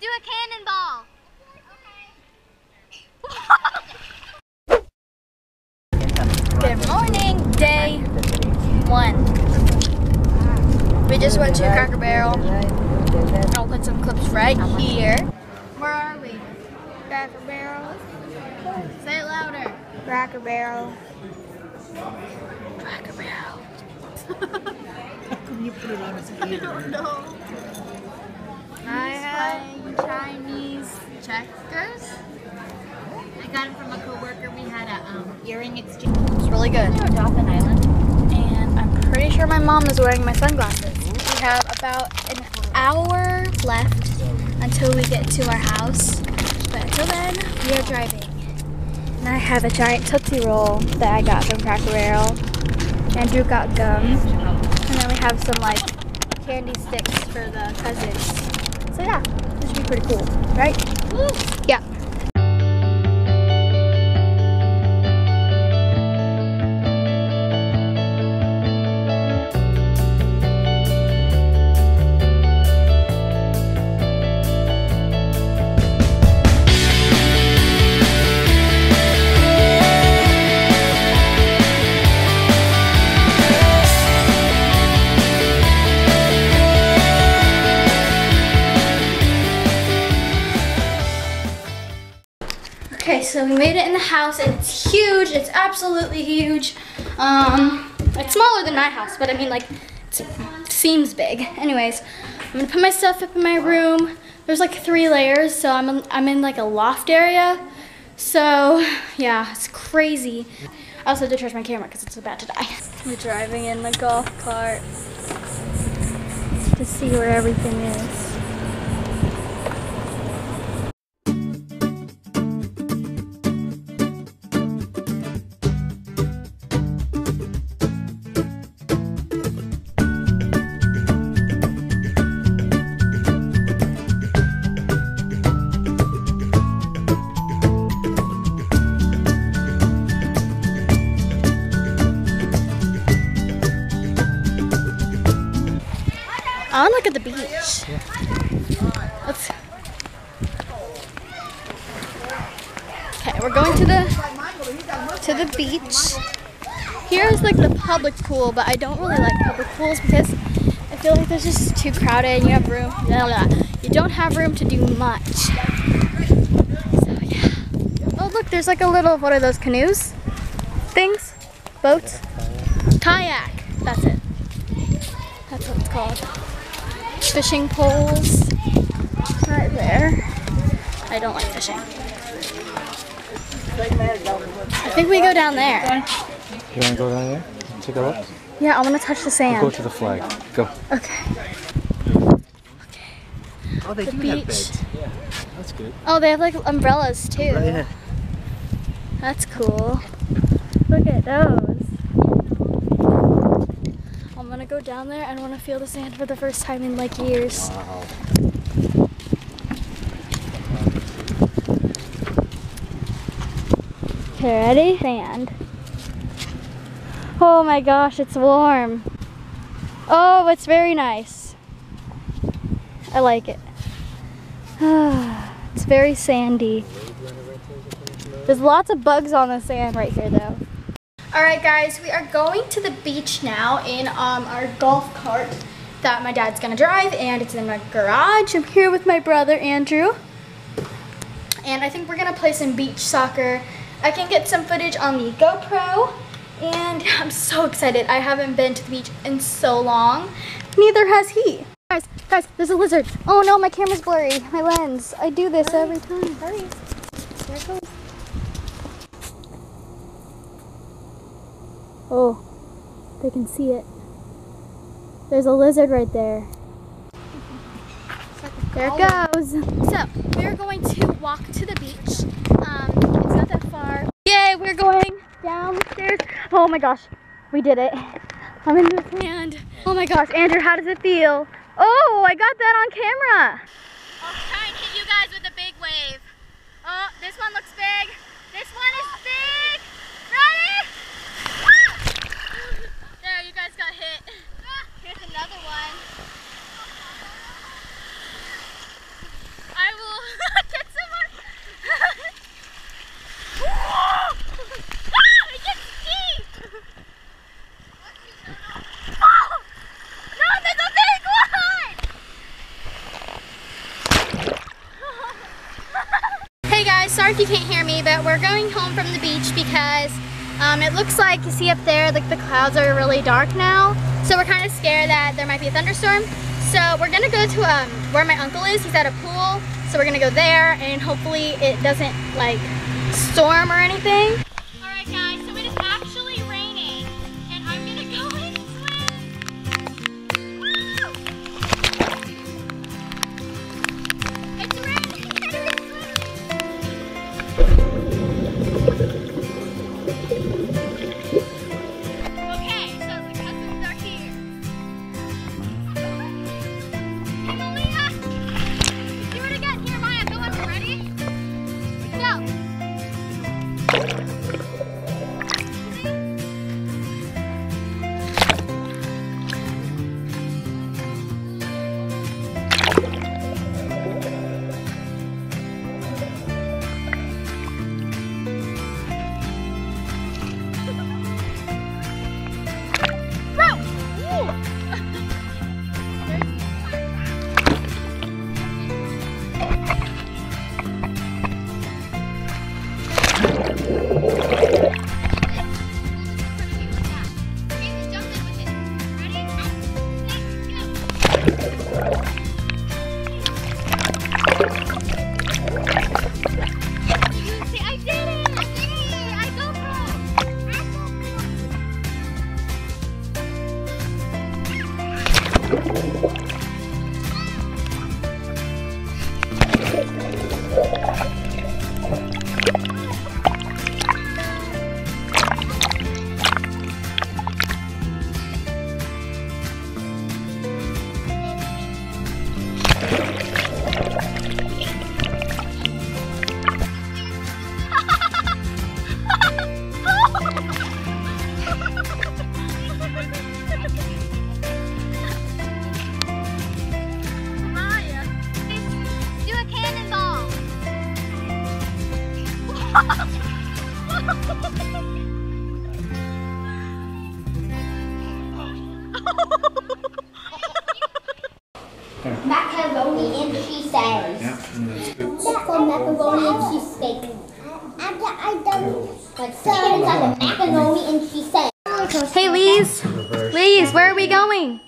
do a cannonball. Good morning, day one. We just went to Cracker Barrel. I'll put some clips right here. Where are we? Cracker Barrel. Say it louder. Cracker Barrel. Cracker Barrel. you put it on his ear? I have Chinese checkers. I got it from a coworker. We had a um, earring exchange. It's really good. Dolphin Island. And I'm pretty sure my mom is wearing my sunglasses. We have about an hour left until we get to our house. But until then, we are driving. And I have a giant Tootsie Roll that I got from Cracker Barrel. Andrew got gum. And then we have some like candy sticks for the cousins. So yeah, this should be pretty cool, right? Yeah. So we made it in the house and it's huge. It's absolutely huge. Um, it's smaller than my house, but I mean like it seems big. Anyways, I'm gonna put my stuff up in my room. There's like three layers, so I'm in, I'm in like a loft area. So yeah, it's crazy. I also had to charge my camera because it's about to die. We're driving in the golf cart to see where everything is. I want to look at the beach. Let's. Okay, we're going to the to the beach. Here's like the public pool, but I don't really like public pools because I feel like there's just too crowded and you have room. Blah, blah. You don't have room to do much. So yeah. Oh look, there's like a little what are those canoes? Things? Boats? Kayak. That's it. That's what it's called fishing poles right there. I don't like fishing. I think we go down there. You want to go down there? Take a look? Yeah, I want to touch the sand. Go to the flag. Go. Okay. Oh, they The do beach. have beds. Yeah, that's good. Oh, they have like umbrellas too. Oh, yeah. That's cool. Look at those. Go down there and want to feel the sand for the first time in like years. Wow. Okay, ready? Sand. Oh my gosh, it's warm. Oh, it's very nice. I like it. it's very sandy. There's lots of bugs on the sand right here though. Alright guys, we are going to the beach now in um, our golf cart that my dad's gonna drive and it's in my garage. I'm here with my brother Andrew. And I think we're gonna play some beach soccer. I can get some footage on the GoPro and I'm so excited. I haven't been to the beach in so long. Neither has he. Guys, guys, there's a lizard. Oh no, my camera's blurry. My lens. I do this every time. Hurry. There goes. Oh, they can see it. There's a lizard right there. There it goes. So, we're going to walk to the beach. Um, it's not that far. Yay, we're going downstairs. Oh my gosh, we did it. I'm in the sand. Oh my gosh, Andrew, how does it feel? Oh, I got that on camera. I'll try and hit you guys with a big wave. Oh, this one looks big. This one is big. Ready? there, you guys got hit. Here's another one. I sorry if you can't hear me, but we're going home from the beach because um, it looks like, you see up there, like the clouds are really dark now. So we're kind of scared that there might be a thunderstorm. So we're gonna go to um, where my uncle is. He's at a pool. So we're gonna go there and hopefully it doesn't like storm or anything. Go. Maya, Macaroni and cheese says. Yeah, and that's good. That's macaroni and cheese steak. I, I, I don't. But chicken is like a macaroni and cheese says. Hey, Lise. Lise, where are we going?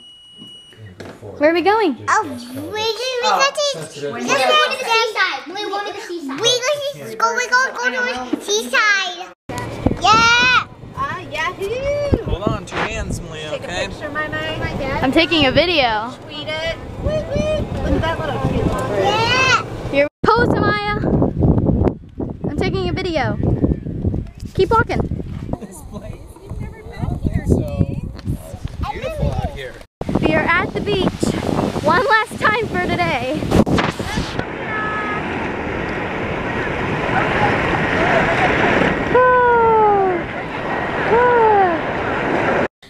Where are we going? Oh, we, we got to. We're going to the seaside. We're going to the seaside. We're going to go. We're going to go to the seaside. Yeah. Ah, uh, yahoo! Hold on to your hands, Malia, okay? I'm taking a video. Yeah. Here, pose, Amaya. I'm taking a video. Keep walking. Beautiful out here. We are at the beach. One last time for today.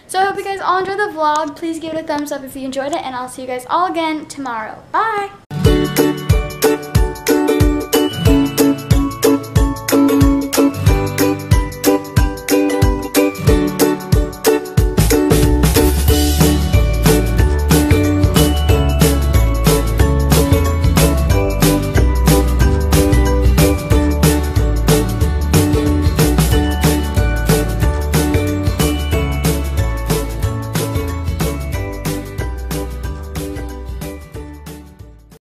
So I hope you guys all enjoyed the vlog. Please give it a thumbs up if you enjoyed it and I'll see you guys all again tomorrow. Bye!